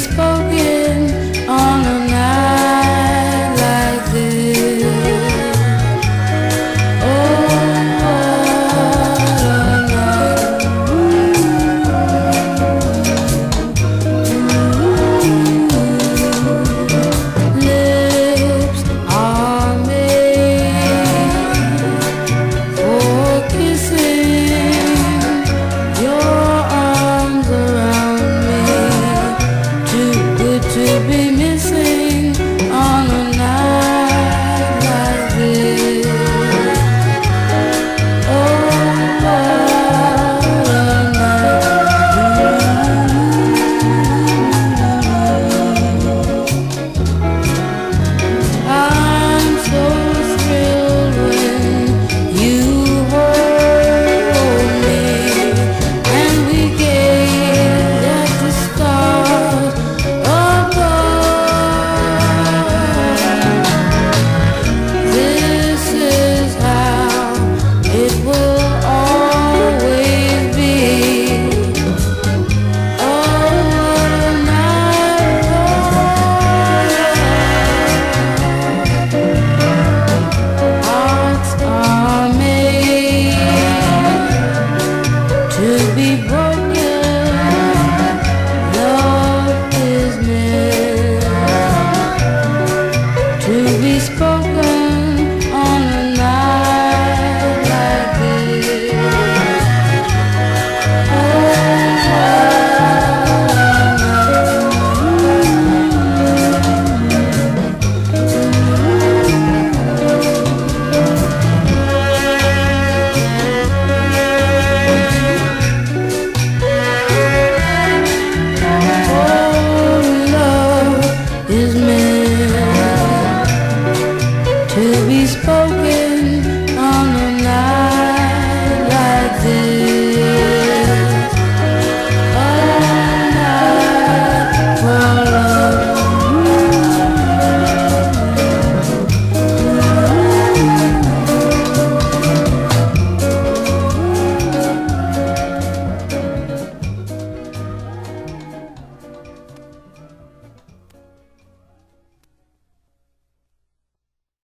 is baby